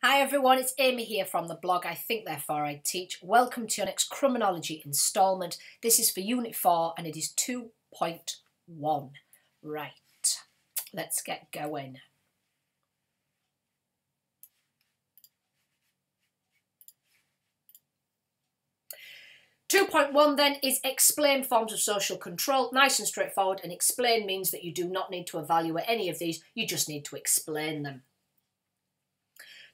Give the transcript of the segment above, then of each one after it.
Hi everyone, it's Amy here from the blog I Think Therefore I Teach. Welcome to your next criminology instalment. This is for Unit 4 and it is 2.1. Right, let's get going. Two point one then is explain forms of social control. Nice and straightforward. And explain means that you do not need to evaluate any of these. You just need to explain them.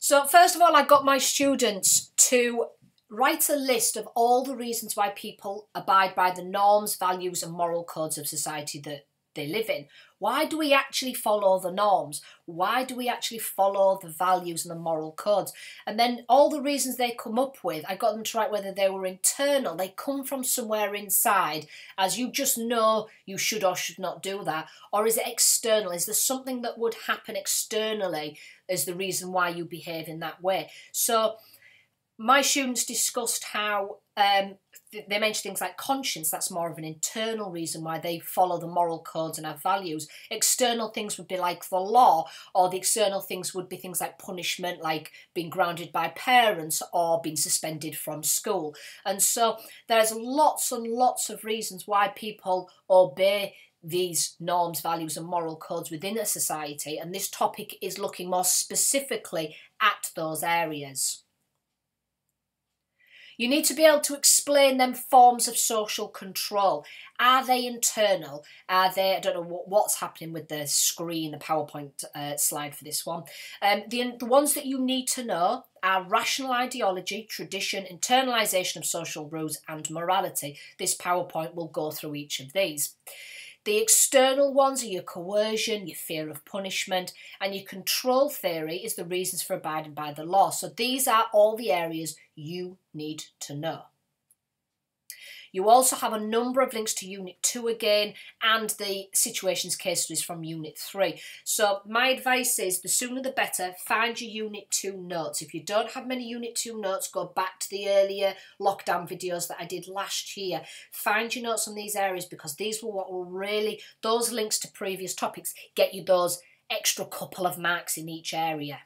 So first of all, I got my students to write a list of all the reasons why people abide by the norms, values and moral codes of society that they live in. Why do we actually follow the norms? Why do we actually follow the values and the moral codes? And then all the reasons they come up with, I got them to write whether they were internal, they come from somewhere inside, as you just know you should or should not do that, or is it external? Is there something that would happen externally as the reason why you behave in that way? So my students discussed how um, they mentioned things like conscience, that's more of an internal reason why they follow the moral codes and have values. External things would be like the law, or the external things would be things like punishment, like being grounded by parents or being suspended from school. And so there's lots and lots of reasons why people obey these norms, values, and moral codes within a society. And this topic is looking more specifically at those areas. You need to be able to explain them forms of social control. Are they internal? Are they, I don't know what, what's happening with the screen, the PowerPoint uh, slide for this one. Um, the, the ones that you need to know are rational ideology, tradition, internalisation of social rules and morality. This PowerPoint will go through each of these. The external ones are your coercion, your fear of punishment, and your control theory is the reasons for abiding by the law. So these are all the areas you need to know. You also have a number of links to Unit 2 again and the situations case studies from Unit 3. So my advice is the sooner the better, find your Unit 2 notes. If you don't have many Unit 2 notes, go back to the earlier lockdown videos that I did last year. Find your notes on these areas because these were what will really, those links to previous topics, get you those extra couple of marks in each area.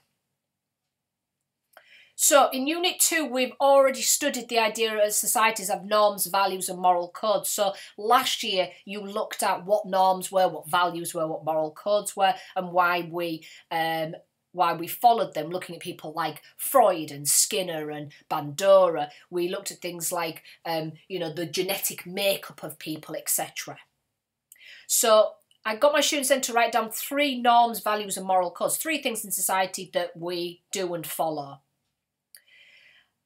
So in Unit 2, we've already studied the idea of societies have norms, values and moral codes. So last year, you looked at what norms were, what values were, what moral codes were, and why we um, why we followed them, looking at people like Freud and Skinner and Bandura. We looked at things like, um, you know, the genetic makeup of people, etc. So I got my students then to write down three norms, values and moral codes, three things in society that we do and follow.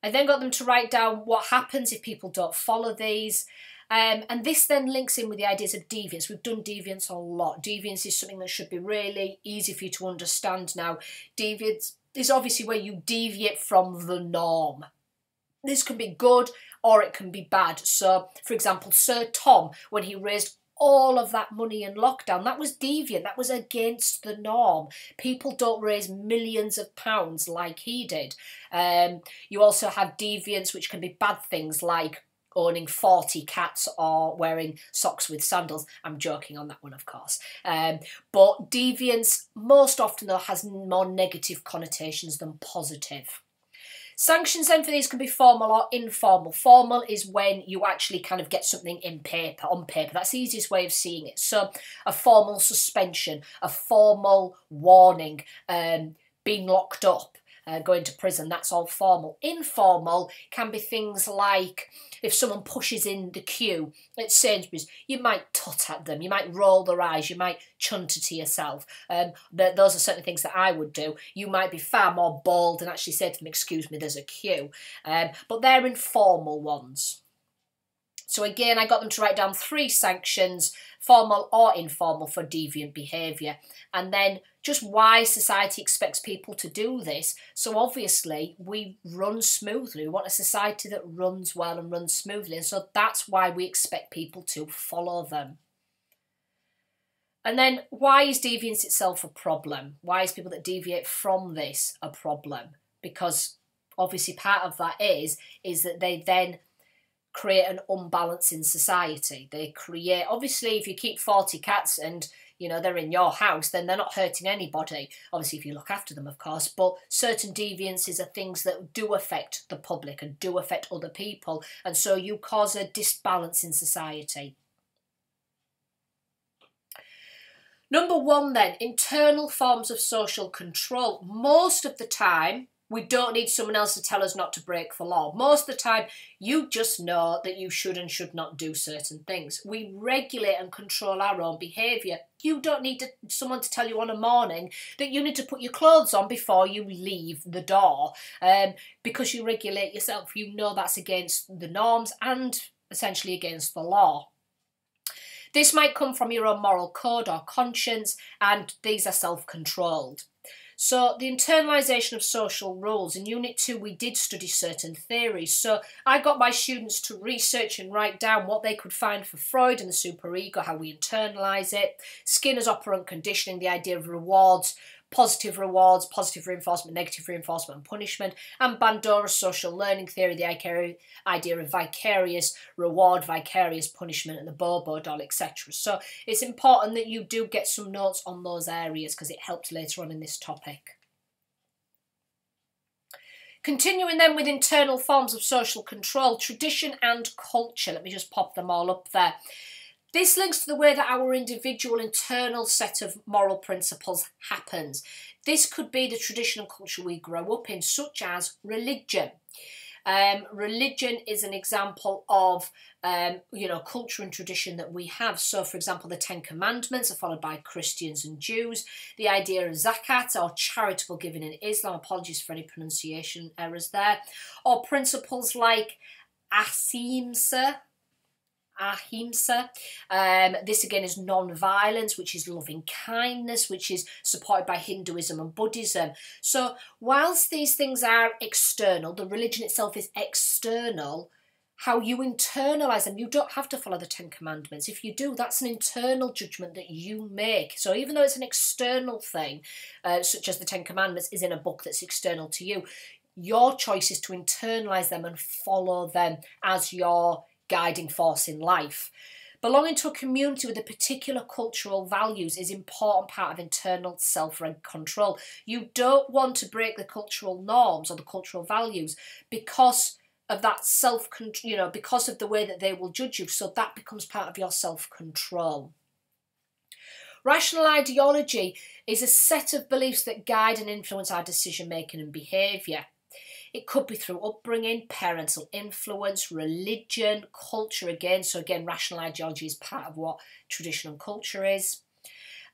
I then got them to write down what happens if people don't follow these. Um, and this then links in with the ideas of deviance. We've done deviance a lot. Deviance is something that should be really easy for you to understand now. Deviance is obviously where you deviate from the norm. This can be good or it can be bad. So, for example, Sir Tom, when he raised all of that money in lockdown. That was deviant. That was against the norm. People don't raise millions of pounds like he did. Um, you also have deviants, which can be bad things like owning 40 cats or wearing socks with sandals. I'm joking on that one, of course. Um, but deviance most often, though, has more negative connotations than positive. Sanctions then for these can be formal or informal. Formal is when you actually kind of get something in paper, on paper. That's the easiest way of seeing it. So a formal suspension, a formal warning, um, being locked up, uh, going to prison, that's all formal. Informal can be things like if someone pushes in the queue at Sainsbury's, you might tut at them, you might roll their eyes, you might chunter to yourself. Um, th those are certain things that I would do. You might be far more bold and actually say to them, excuse me, there's a queue. Um, but they're informal ones. So again, I got them to write down three sanctions, formal or informal, for deviant behaviour. And then just why society expects people to do this. So obviously, we run smoothly. We want a society that runs well and runs smoothly. And so that's why we expect people to follow them. And then why is deviance itself a problem? Why is people that deviate from this a problem? Because obviously part of that is is that they then create an unbalance in society. They create, obviously, if you keep 40 cats and you know, they're in your house, then they're not hurting anybody. Obviously, if you look after them, of course, but certain deviances are things that do affect the public and do affect other people. And so you cause a disbalance in society. Number one, then, internal forms of social control. Most of the time, we don't need someone else to tell us not to break the law. Most of the time, you just know that you should and should not do certain things. We regulate and control our own behaviour. You don't need to, someone to tell you on a morning that you need to put your clothes on before you leave the door um, because you regulate yourself. You know that's against the norms and essentially against the law. This might come from your own moral code or conscience, and these are self controlled. So the internalisation of social rules, in Unit 2 we did study certain theories. So I got my students to research and write down what they could find for Freud and the superego, how we internalise it, Skinner's operant conditioning, the idea of rewards, positive rewards, positive reinforcement, negative reinforcement, and punishment, and Bandura's social learning theory, the idea of vicarious reward, vicarious punishment, and the Bobo doll, etc. So it's important that you do get some notes on those areas because it helps later on in this topic. Continuing then with internal forms of social control, tradition and culture. Let me just pop them all up there. This links to the way that our individual internal set of moral principles happens. This could be the tradition and culture we grow up in, such as religion. Um, religion is an example of um, you know culture and tradition that we have. So, for example, the Ten Commandments are followed by Christians and Jews. The idea of zakat or charitable giving in Islam. Apologies for any pronunciation errors there. Or principles like ahimsa ahimsa. Um, this again is non-violence, which is loving kindness, which is supported by Hinduism and Buddhism. So whilst these things are external, the religion itself is external, how you internalize them. You don't have to follow the Ten Commandments. If you do, that's an internal judgment that you make. So even though it's an external thing, uh, such as the Ten Commandments is in a book that's external to you, your choice is to internalize them and follow them as your guiding force in life. Belonging to a community with a particular cultural values is important part of internal self-control. You don't want to break the cultural norms or the cultural values because of that self control, you know because of the way that they will judge you so that becomes part of your self-control rational ideology is a set of beliefs that guide and influence our decision making and behavior it could be through upbringing, parental influence, religion, culture again. So, again, rational ideology is part of what tradition and culture is.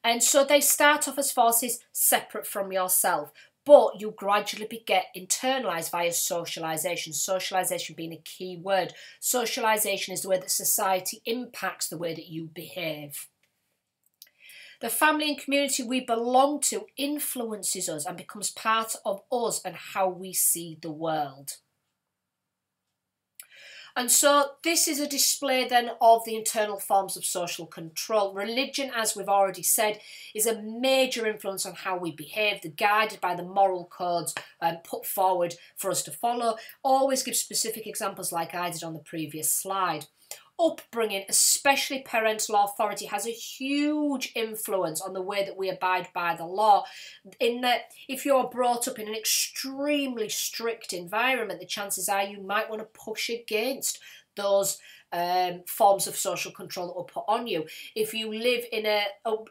And so they start off as forces separate from yourself, but you gradually get internalized via socialization. Socialization being a key word. Socialization is the way that society impacts the way that you behave. The family and community we belong to influences us and becomes part of us and how we see the world. And so this is a display then of the internal forms of social control. Religion, as we've already said, is a major influence on how we behave. They're guided by the moral codes um, put forward for us to follow. Always give specific examples like I did on the previous slide upbringing, especially parental authority, has a huge influence on the way that we abide by the law. In that, if you're brought up in an extremely strict environment, the chances are you might want to push against those um, forms of social control that were put on you. If you live in a,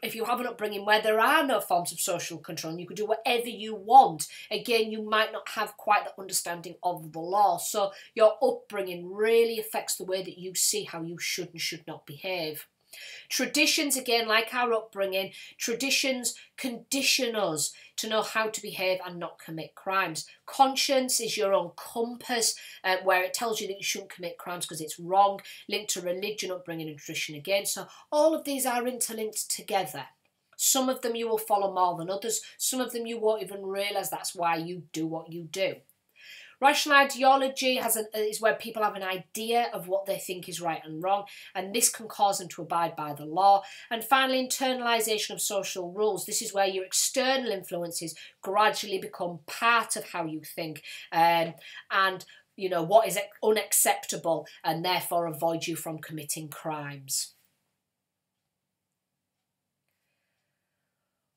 if you have an upbringing where there are no forms of social control and you can do whatever you want, again, you might not have quite the understanding of the law. So your upbringing really affects the way that you see how you should and should not behave. Traditions, again, like our upbringing, traditions condition us to know how to behave and not commit crimes. Conscience is your own compass uh, where it tells you that you shouldn't commit crimes because it's wrong, linked to religion, upbringing, and tradition again. So all of these are interlinked together. Some of them you will follow more than others. Some of them you won't even realise that's why you do what you do. Rational ideology has an, is where people have an idea of what they think is right and wrong, and this can cause them to abide by the law. And finally, internalisation of social rules. This is where your external influences gradually become part of how you think, um, and you know what is unacceptable, and therefore avoid you from committing crimes.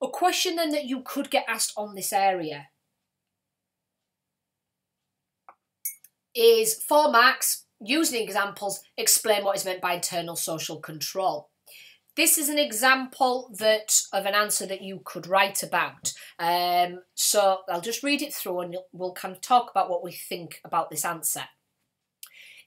A question then that you could get asked on this area is for marks, using examples, explain what is meant by internal social control. This is an example that of an answer that you could write about. Um, so I'll just read it through and we'll kind of talk about what we think about this answer.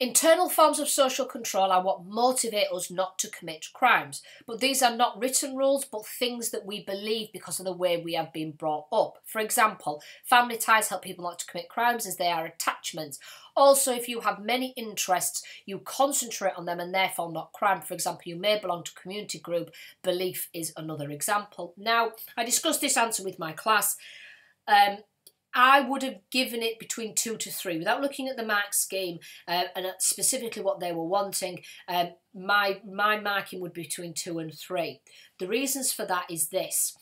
Internal forms of social control are what motivate us not to commit crimes, but these are not written rules but things that we believe because of the way we have been brought up. For example, family ties help people not to commit crimes as they are attachments. Also, if you have many interests, you concentrate on them and therefore not crime. For example, you may belong to a community group. Belief is another example. Now, I discussed this answer with my class. Um, I would have given it between two to three without looking at the mark scheme uh, and specifically what they were wanting. Um, my my marking would be between two and three. The reasons for that is this.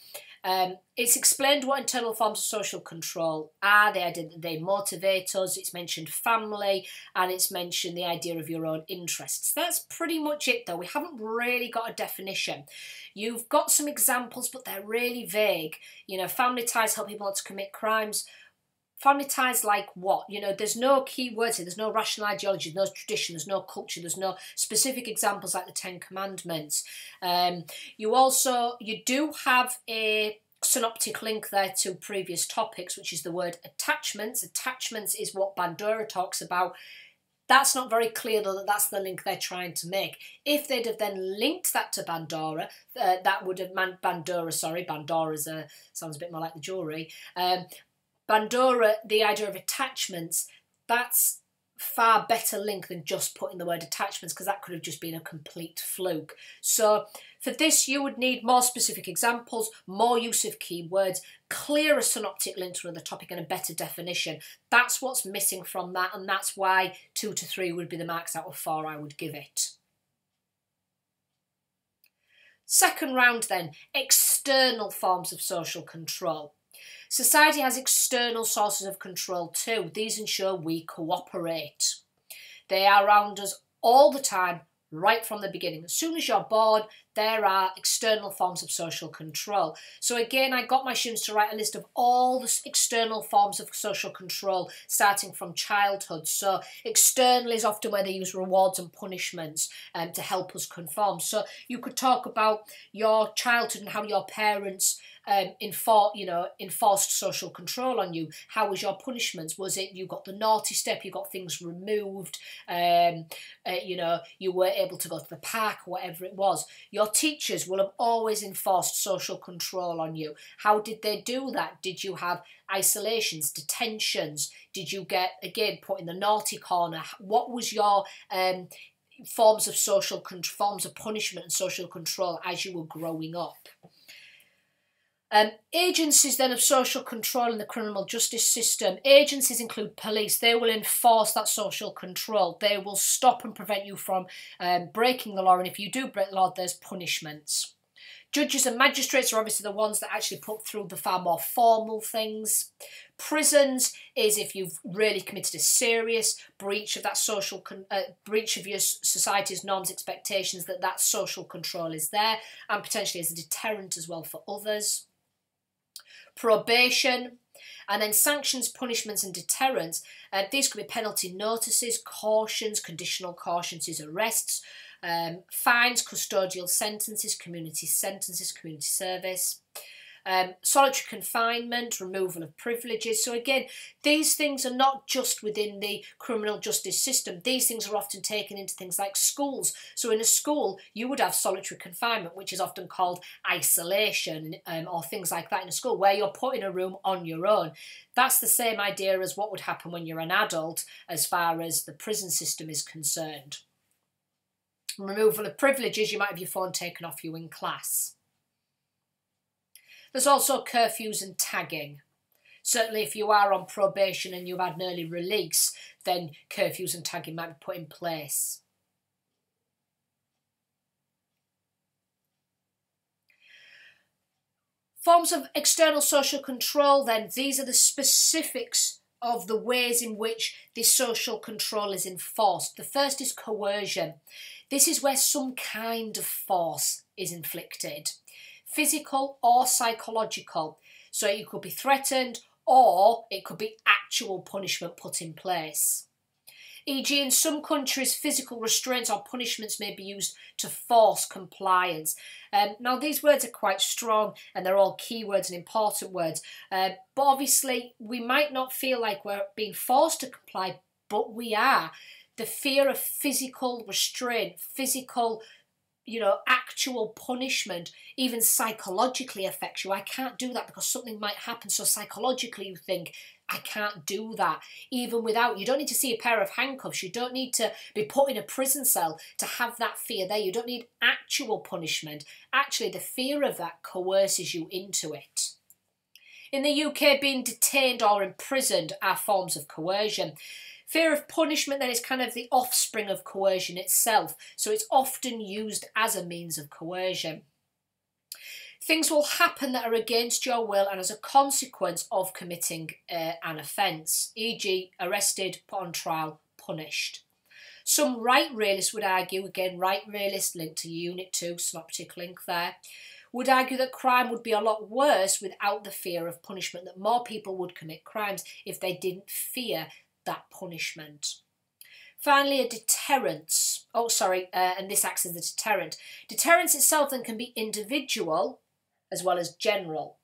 Um, it's explained what internal forms of social control are. They, they motivate us. It's mentioned family and it's mentioned the idea of your own interests. That's pretty much it, though. We haven't really got a definition. You've got some examples, but they're really vague. You know, family ties help people not to commit crimes. Ties like what? You know, there's no key words here, there's no rational ideology, there's no tradition, there's no culture, there's no specific examples like the Ten Commandments. Um, you also, you do have a synoptic link there to previous topics, which is the word attachments. Attachments is what Bandura talks about. That's not very clear though that that's the link they're trying to make. If they'd have then linked that to Bandura, uh, that would have man- Bandura. Sorry, Bandura's uh, sounds a bit more like the jewelry. Um, Bandura, the idea of attachments, that's far better link than just putting the word attachments because that could have just been a complete fluke. So for this you would need more specific examples, more use of keywords, clearer synoptic link to another topic and a better definition. That's what's missing from that and that's why two to three would be the marks out of four I would give it. Second round then, external forms of social control. Society has external sources of control too. These ensure we cooperate. They are around us all the time, right from the beginning. As soon as you're born, there are external forms of social control. So again, I got my students to write a list of all the external forms of social control, starting from childhood. So external is often where they use rewards and punishments um, to help us conform. So you could talk about your childhood and how your parents um, enfor- you know, enforced social control on you? How was your punishments? Was it you got the naughty step, you got things removed, um, uh, you know, you were able to go to the park, whatever it was? Your teachers will have always enforced social control on you. How did they do that? Did you have isolations, detentions? Did you get, again, put in the naughty corner? What was your um, forms of social forms of punishment and social control as you were growing up? Um, agencies then of social control in the criminal justice system. Agencies include police. They will enforce that social control. They will stop and prevent you from um, breaking the law. And if you do break the law, there's punishments. Judges and magistrates are obviously the ones that actually put through the far more formal things. Prisons is if you've really committed a serious breach of that social uh, breach of your society's norms, expectations, that that social control is there, and potentially as a deterrent as well for others probation, and then sanctions, punishments, and deterrents. Uh, these could be penalty notices, cautions, conditional cautions, arrests, um, fines, custodial sentences, community sentences, community service um, solitary confinement, removal of privileges. So again, these things are not just within the criminal justice system. These things are often taken into things like schools. So in a school, you would have solitary confinement, which is often called isolation um, or things like that in a school, where you're put in a room on your own. That's the same idea as what would happen when you're an adult as far as the prison system is concerned. Removal of privileges, you might have your phone taken off you in class. There's also curfews and tagging. Certainly, if you are on probation and you've had an early release, then curfews and tagging might be put in place. Forms of external social control, then, these are the specifics of the ways in which this social control is enforced. The first is coercion. This is where some kind of force is inflicted physical or psychological. So it could be threatened or it could be actual punishment put in place. E.g., in some countries, physical restraints or punishments may be used to force compliance. Um, now, these words are quite strong and they're all keywords and important words, uh, but obviously, we might not feel like we're being forced to comply, but we are. The fear of physical restraint, physical you know, actual punishment even psychologically affects you. I can't do that because something might happen. So psychologically, you think, I can't do that. Even without, you don't need to see a pair of handcuffs. You don't need to be put in a prison cell to have that fear there. You don't need actual punishment. Actually, the fear of that coerces you into it. In the UK, being detained or imprisoned are forms of coercion. Fear of punishment then is kind of the offspring of coercion itself, so it's often used as a means of coercion. Things will happen that are against your will and as a consequence of committing uh, an offence, e.g., arrested, put on trial, punished. Some right realists would argue, again, right realist linked to Unit 2, synoptic link there, would argue that crime would be a lot worse without the fear of punishment, that more people would commit crimes if they didn't fear that punishment. Finally, a deterrence. Oh, sorry, uh, and this acts as a deterrent. Deterrence itself then can be individual as well as general.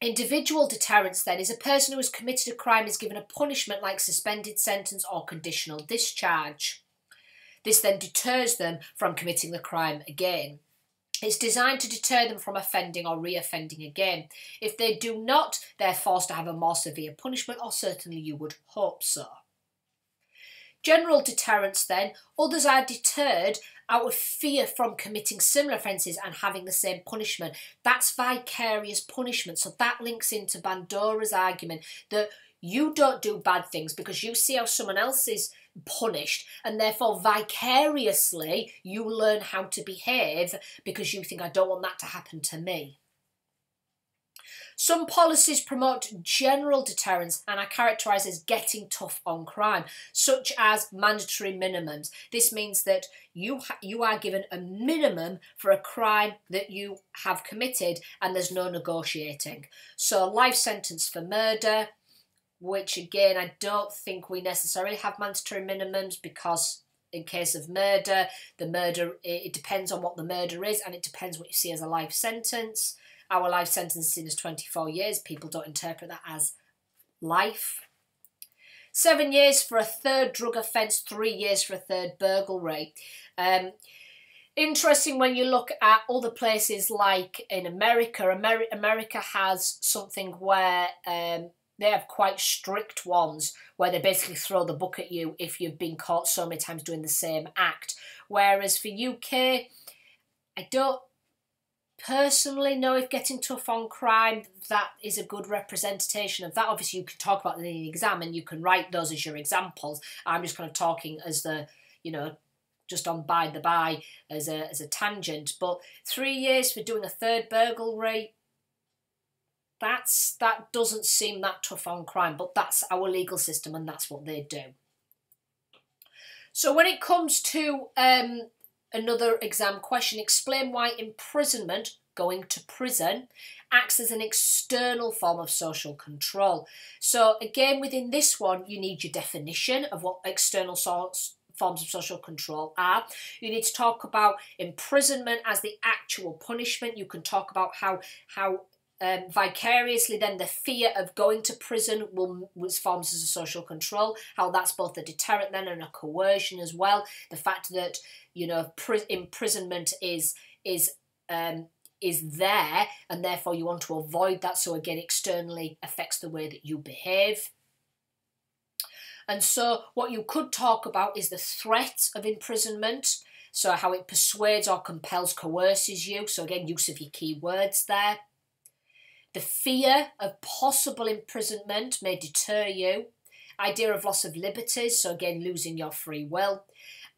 Individual deterrence, then, is a person who has committed a crime is given a punishment like suspended sentence or conditional discharge. This then deters them from committing the crime again. It's designed to deter them from offending or re-offending again. If they do not, they're forced to have a more severe punishment, or certainly you would hope so. General deterrence then, others are deterred out of fear from committing similar offences and having the same punishment. That's vicarious punishment. So that links into Bandura's argument that you don't do bad things because you see how someone else is punished and therefore vicariously you learn how to behave because you think I don't want that to happen to me. Some policies promote general deterrence and are characterised as getting tough on crime, such as mandatory minimums. This means that you you are given a minimum for a crime that you have committed and there's no negotiating. So life sentence for murder, which again I don't think we necessarily have mandatory minimums because in case of murder, the murder it depends on what the murder is and it depends what you see as a life sentence. Our life sentence is seen as 24 years. People don't interpret that as life. Seven years for a third drug offence, three years for a third burglary. Um, interesting when you look at other places like in America. Ameri America has something where um, they have quite strict ones where they basically throw the book at you if you've been caught so many times doing the same act. Whereas for UK, I don't personally know if getting tough on crime that is a good representation of that. Obviously you can talk about in the exam and you can write those as your examples. I'm just kind of talking as the you know just on by the by as a as a tangent. But three years for doing a third burglary that's that doesn't seem that tough on crime but that's our legal system and that's what they do so when it comes to um, Another exam question, explain why imprisonment, going to prison, acts as an external form of social control. So again, within this one, you need your definition of what external source, forms of social control are. You need to talk about imprisonment as the actual punishment. You can talk about how how um, vicariously then the fear of going to prison will was forms as a social control how that's both a deterrent then and a coercion as well. The fact that you know imprisonment is is um, is there and therefore you want to avoid that so again externally affects the way that you behave. And so what you could talk about is the threat of imprisonment so how it persuades or compels coerces you. So again use of your key words there the fear of possible imprisonment may deter you. Idea of loss of liberties, so again, losing your free will.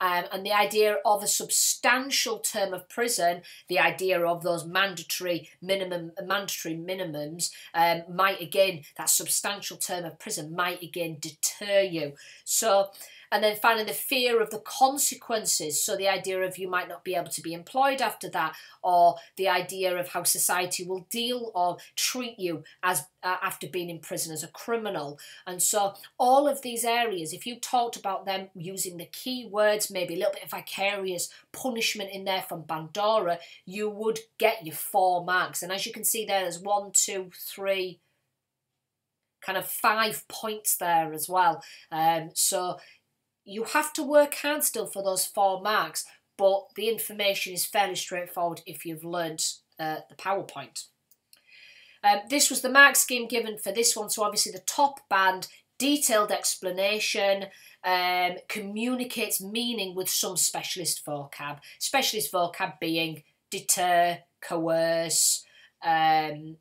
Um, and the idea of a substantial term of prison, the idea of those mandatory minimum mandatory minimums um, might again that substantial term of prison might again deter you. So And then finally, the fear of the consequences. So, the idea of you might not be able to be employed after that, or the idea of how society will deal or treat you as uh, after being in prison as a criminal. And so, all of these areas, if you talked about them using the key words, maybe a little bit of vicarious punishment in there from Bandura, you would get your four marks. And as you can see there, there's one, two, three, kind of five points there as well. Um, so you have to work hard still for those four marks, but the information is fairly straightforward if you've learned uh, the PowerPoint. Um, this was the mark scheme given for this one, so obviously the top band, detailed explanation, um, communicates meaning with some specialist vocab. Specialist vocab being deter, coerce, um,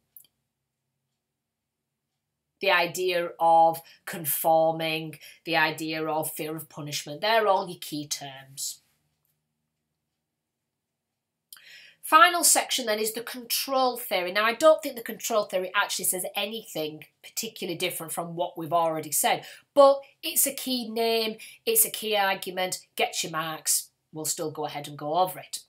the idea of conforming, the idea of fear of punishment. They're all your key terms. Final section then is the control theory. Now, I don't think the control theory actually says anything particularly different from what we've already said, but it's a key name, it's a key argument, get your marks, we'll still go ahead and go over it.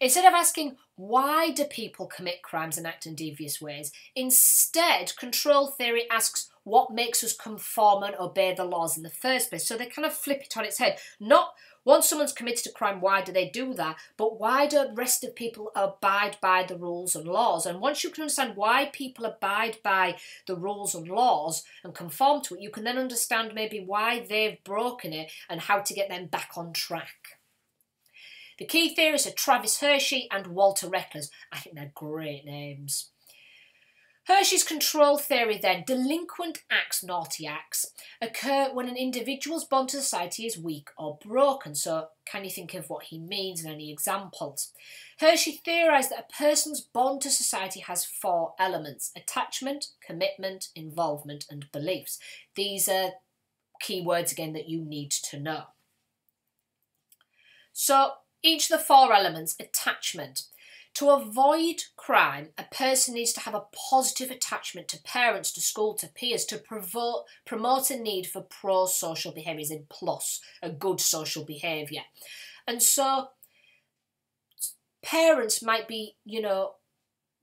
Instead of asking why do people commit crimes and act in devious ways, instead, control theory asks what makes us conform and obey the laws in the first place. So they kind of flip it on its head. Not once someone's committed a crime, why do they do that? But why do the rest of people abide by the rules and laws? And once you can understand why people abide by the rules and laws and conform to it, you can then understand maybe why they've broken it and how to get them back on track. The key theorists are Travis Hirschi and Walter Reckless. I think they're great names. Hirschi's control theory then, delinquent acts, naughty acts, occur when an individual's bond to society is weak or broken. So, can you think of what he means and any examples? Hirschi theorised that a person's bond to society has four elements attachment, commitment, involvement, and beliefs. These are key words again that you need to know. So, each of the four elements attachment to avoid crime, a person needs to have a positive attachment to parents, to school, to peers, to provoke, promote a need for pro social behaviours in plus, a good social behaviour. And so parents might be, you know,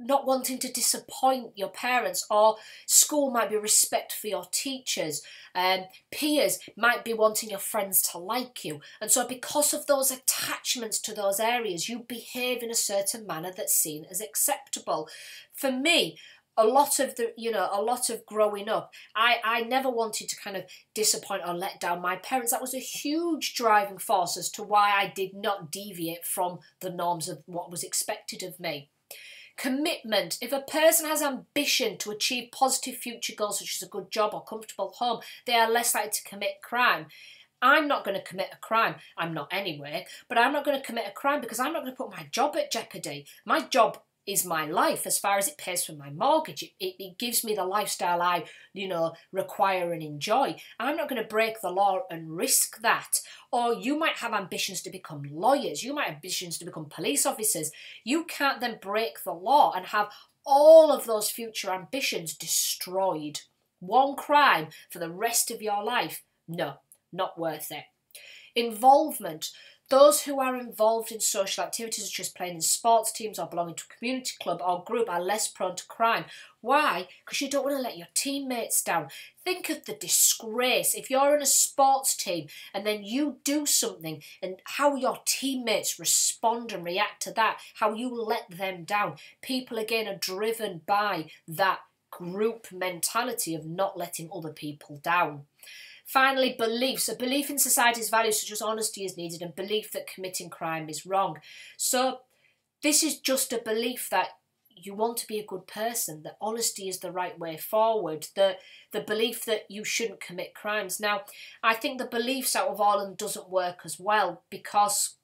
not wanting to disappoint your parents, or school might be respect for your teachers, um, peers might be wanting your friends to like you. And so, because of those attachments to those areas, you behave in a certain manner that's seen as acceptable. For me, a lot of the you know a lot of growing up i i never wanted to kind of disappoint or let down my parents that was a huge driving force as to why i did not deviate from the norms of what was expected of me Commitment. If a person has ambition to achieve positive future goals such as a good job or comfortable home, they are less likely to commit crime. I'm not going to commit a crime. I'm not anyway, but I'm not going to commit a crime because I'm not going to put my job at jeopardy. My job is my life as far as it pays for my mortgage. It, it, it, gives me the lifestyle I, you know, require and enjoy. I'm not going to break the law and risk that. Or you might have ambitions to become lawyers. You might have ambitions to become police officers. You can't then break the law and have all of those future ambitions destroyed. One crime for the rest of your life. No, not worth it. Involvement. Those who are involved in social activities such as playing in sports teams or belonging to a community club or group are less prone to crime. Why? Because you don't want to let your teammates down. Think of the disgrace if you're in a sports team and then you do something and how your teammates respond and react to that, how you let them down. People again are driven by that group mentality of not letting other people down. Finally, beliefs. A belief in society's values such as honesty is needed and belief that committing crime is wrong. So this is just a belief that you want to be a good person, that honesty is the right way forward, the the belief that you shouldn't commit crimes. Now, I think the beliefs out of them doesn't work as well because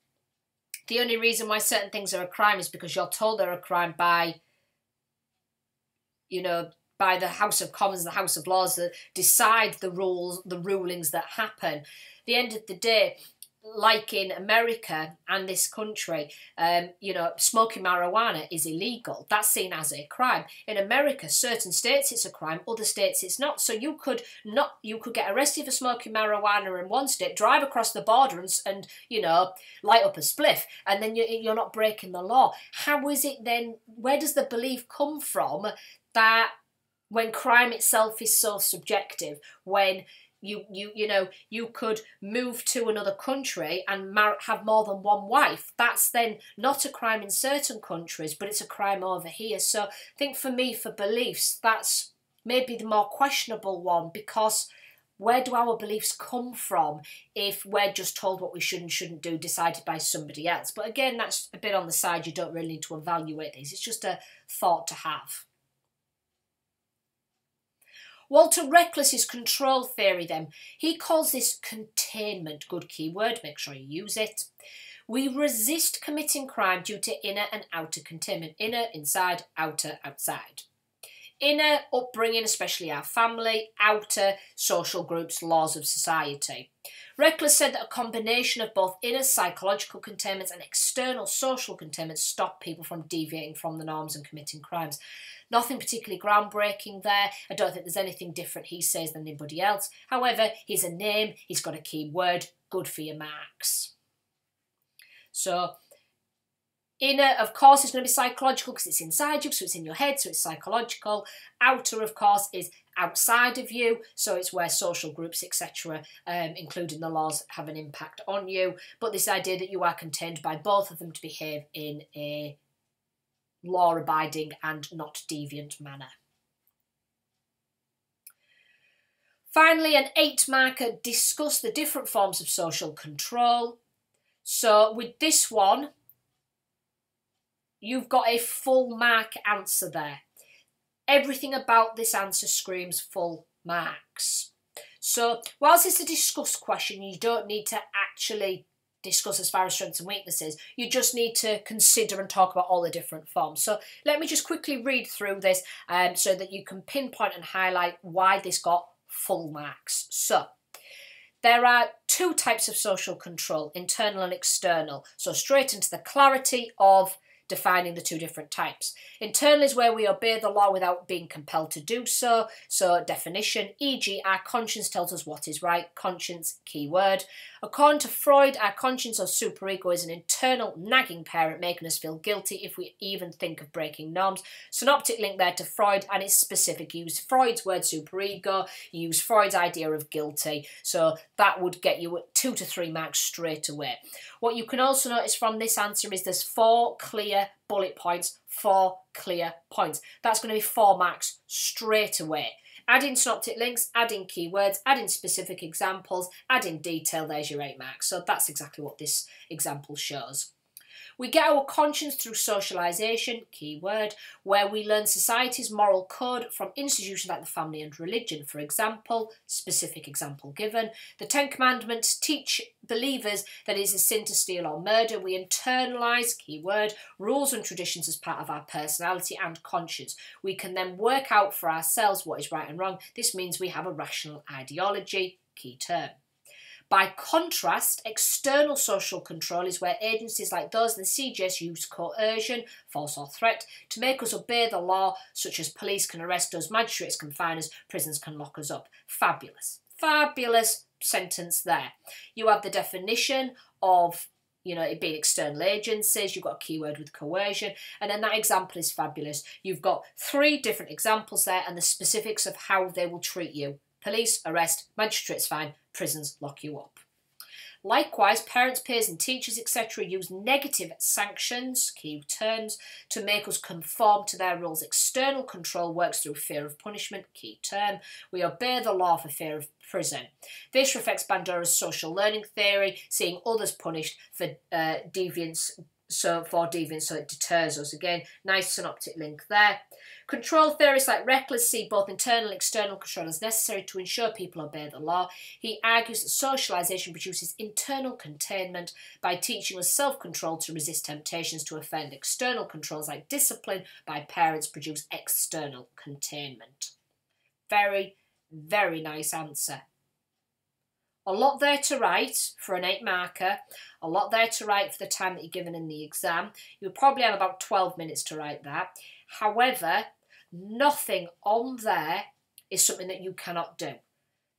the only reason why certain things are a crime is because you're told they're a crime by you know by the House of Commons, the House of Lords that decide the rules, the rulings that happen. At the end of the day, like in America and this country, um, you know, smoking marijuana is illegal. That's seen as a crime. In America, certain states it's a crime, other states it's not. So you could not, you could get arrested for smoking marijuana in one state, drive across the border and, and you know, light up a spliff, and then you, you're not breaking the law. How is it then? Where does the belief come from that when crime itself is so subjective, when you you you know you could move to another country and mar- have more than one wife that's then not a crime in certain countries but it's a crime over here. So i think for me for beliefs that's maybe the more questionable one because where do our beliefs come from if we're just told what we should and shouldn't do decided by somebody else? But again that's a bit on the side you don't really need to evaluate these it's just a thought to have Walter Reckless's control theory, then, he calls this containment. Good keyword, make sure you use it. We resist committing crime due to inner and outer containment. Inner, inside, outer, outside. Inner, upbringing, especially our family. Outer, social groups, laws of society. Reckless said that a combination of both inner psychological containments and external social containments stop people from deviating from the norms and committing crimes. Nothing particularly groundbreaking there. I don't think there's anything different he says than anybody else. However, he's a name, he's got a key word, good for your marks. So, Inner, of course, is going to be psychological because it's inside you, so it's in your head, so it's psychological. Outer, of course, is outside of you, so it's where social groups, etc., um, including the laws, have an impact on you. But this idea that you are contained by both of them to behave in a law abiding and not deviant manner. Finally, an eight marker discuss the different forms of social control. So, with this one, you've got a full mark answer there. Everything about this answer screams full marks. So, whilst it's a discuss question, you don't need to actually discuss as far as strengths and weaknesses. You just need to consider and talk about all the different forms. So let me just quickly read through this um, so that you can pinpoint and highlight why this got full marks. So there are two types of social control, internal and external. So straight into the clarity of defining the two different types. Internal is where we obey the law without being compelled to do so. So, definition, e.g., our conscience tells us what is right. Conscience, key word. According to Freud, our conscience or superego is an internal nagging parent making us feel guilty if we even think of breaking norms. Synoptic link there to Freud and its specific use. Freud's word superego, use Freud's idea of guilty. So that would get you two to three marks straight away. What you can also notice from this answer is there's four clear bullet points, four clear points. That's going to be four marks straight away. Add in synoptic links, add in keywords, add in specific examples, add in detail, there's your eight marks. So that's exactly what this example shows. We get our conscience through socialisation, key word, where we learn society's moral code from institutions like the family and religion. For example, specific example given, the Ten Commandments teach believers that it is a sin to steal or murder. We internalise, key word, rules and traditions as part of our personality and conscience. We can then work out for ourselves what is right and wrong. This means we have a rational ideology, key term. By contrast, external social control is where agencies like those in the CJS use coercion, force or threat to make us obey the law, such as police can arrest us, magistrates can fine us, prisons can lock us up. Fabulous. Fabulous sentence there. You have the definition of you know, it being external agencies, you've got a keyword with coercion, and then that example is fabulous. You've got three different examples there and the specifics of how they will treat you. Police, arrest, magistrates fine, prisons lock you up. Likewise, parents, peers, and teachers, etc., use negative sanctions, key terms, to make us conform to their rules. External control works through fear of punishment, key term. We obey the law for fear of prison. This reflects Bandura's social learning theory, seeing others punished for uh, deviance so for deviance, so it deters us. Again, nice synoptic link there. Control theorists like Reckless see both internal and external control as necessary to ensure people obey the law. He argues that socialisation produces internal containment by teaching us self-control to resist temptations to offend. External controls like discipline by parents produce external containment. Very, very nice answer. A lot there to write for an 8 marker, a lot there to write for the time that you're given in the exam. You'll probably have about 12 minutes to write that. However, nothing on there is something that you cannot do.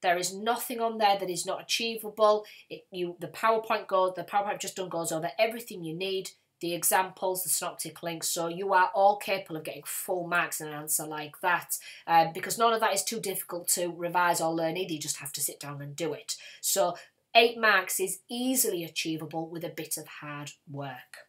There is nothing on there that is not achievable. It, you, the PowerPoint goes, the PowerPoint just done goes over everything you need, the examples, the synoptic links. So you are all capable of getting full marks in an answer like that um, because none of that is too difficult to revise or learn either. You just have to sit down and do it. So eight marks is easily achievable with a bit of hard work.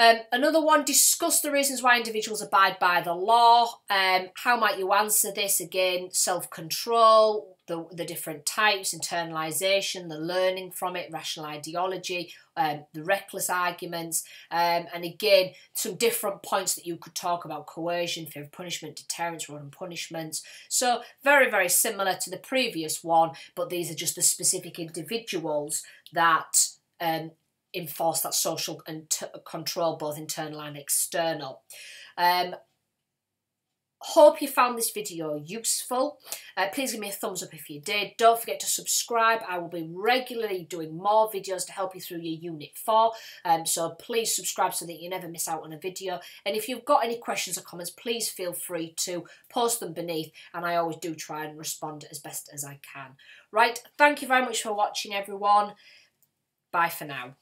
Um, another one, discuss the reasons why individuals abide by the law. Um, how might you answer this? Again, self-control, the, the different types, internalisation, the learning from it, rational ideology, um, the reckless arguments, um, and again, some different points that you could talk about, coercion, fear of punishment, deterrence, and punishments. So very, very similar to the previous one, but these are just the specific individuals that um, enforce that social and control, both internal and external. Um, hope you found this video useful. Uh, please give me a thumbs up if you did. Don't forget to subscribe. I will be regularly doing more videos to help you through your Unit 4. Um, so please subscribe so that you never miss out on a video. And if you've got any questions or comments, please feel free to post them beneath. And I always do try and respond as best as I can. Right, thank you very much for watching, everyone. Bye for now.